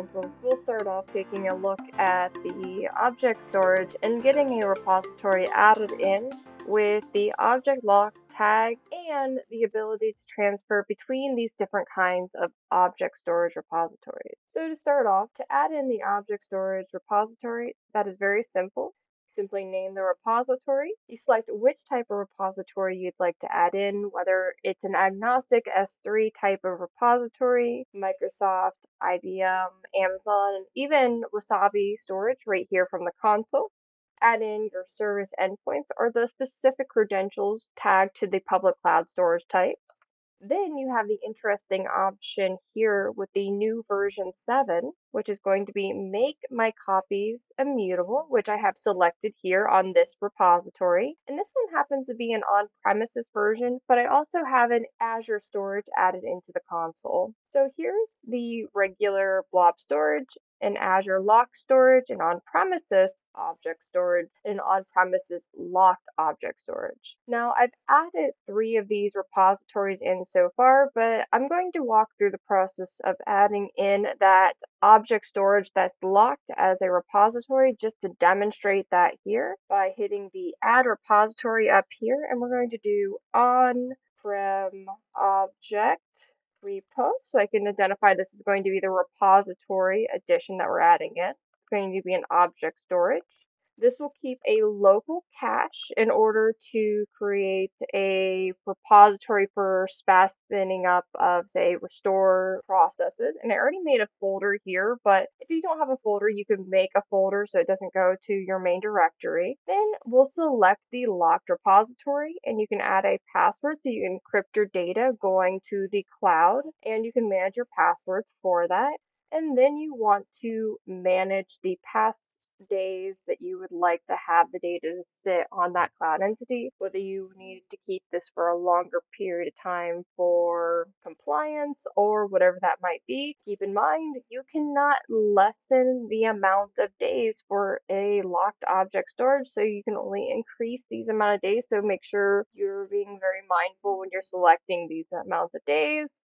console, we'll start off taking a look at the object storage and getting a repository added in with the object lock tag and the ability to transfer between these different kinds of object storage repositories. So to start off, to add in the object storage repository, that is very simple simply name the repository. You select which type of repository you'd like to add in, whether it's an agnostic S3 type of repository, Microsoft, IBM, Amazon, and even Wasabi storage right here from the console. Add in your service endpoints or the specific credentials tagged to the public cloud storage types. Then you have the interesting option here with the new version 7, which is going to be make my copies immutable, which I have selected here on this repository. And this one happens to be an on-premises version, but I also have an Azure storage added into the console. So here's the regular blob storage in Azure Lock Storage and on-premises object storage and on-premises locked object storage. Now I've added three of these repositories in so far, but I'm going to walk through the process of adding in that object storage that's locked as a repository just to demonstrate that here by hitting the add repository up here and we're going to do on-prem object repo so I can identify this is going to be the repository addition that we're adding in. It's going to be an object storage. This will keep a local cache in order to create a repository for fast spinning up of, say, restore processes. And I already made a folder here, but if you don't have a folder, you can make a folder so it doesn't go to your main directory. Then we'll select the locked repository and you can add a password so you encrypt your data going to the cloud and you can manage your passwords for that and then you want to manage the past days that you would like to have the data to sit on that cloud entity, whether you need to keep this for a longer period of time for compliance or whatever that might be. Keep in mind, you cannot lessen the amount of days for a locked object storage, so you can only increase these amount of days. So make sure you're being very mindful when you're selecting these amounts of days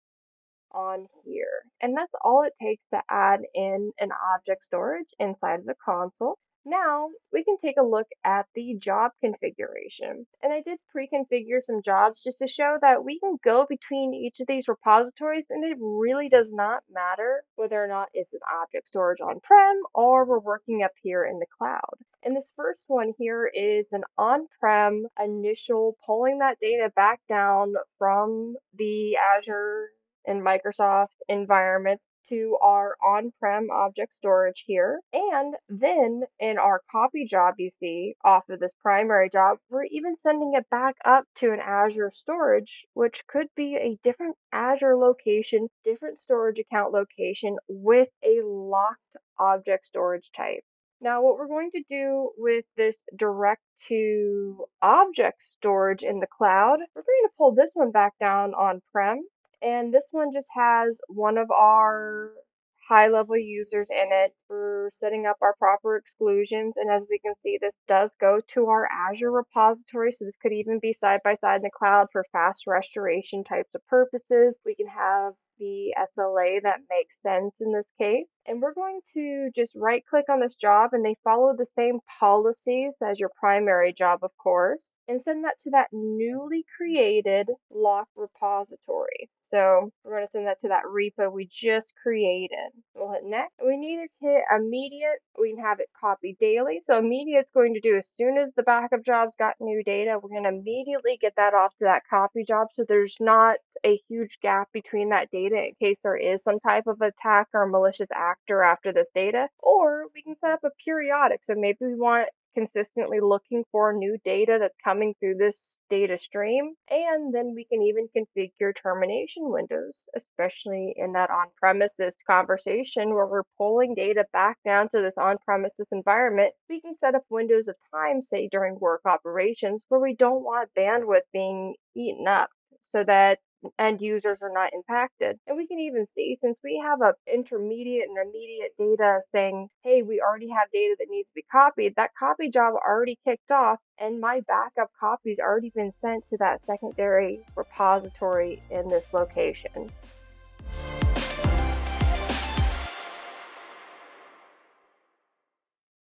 on here. And that's all it takes to add in an object storage inside of the console. Now we can take a look at the job configuration. And I did pre-configure some jobs just to show that we can go between each of these repositories and it really does not matter whether or not it's an object storage on-prem or we're working up here in the cloud. And this first one here is an on-prem initial pulling that data back down from the Azure and Microsoft environments to our on-prem object storage here. And then in our copy job you see off of this primary job, we're even sending it back up to an Azure storage, which could be a different Azure location, different storage account location with a locked object storage type. Now, what we're going to do with this direct to object storage in the cloud, we're going to pull this one back down on-prem and this one just has one of our high level users in it for setting up our proper exclusions. And as we can see, this does go to our Azure repository. So this could even be side by side in the cloud for fast restoration types of purposes. We can have the SLA that makes sense in this case. And we're going to just right click on this job and they follow the same policies as your primary job, of course, and send that to that newly created lock repository. So we're going to send that to that repo we just created. We'll hit next. We need to hit immediate. We can have it copy daily. So immediate it's going to do as soon as the backup job's got new data, we're going to immediately get that off to that copy job so there's not a huge gap between that data data in case there is some type of attack or malicious actor after this data. Or we can set up a periodic. So maybe we want consistently looking for new data that's coming through this data stream. And then we can even configure termination windows, especially in that on premises conversation where we're pulling data back down to this on premises environment. We can set up windows of time, say during work operations, where we don't want bandwidth being eaten up so that end users are not impacted. And we can even see since we have a intermediate and immediate data saying, hey, we already have data that needs to be copied, that copy job already kicked off and my backup copy's already been sent to that secondary repository in this location.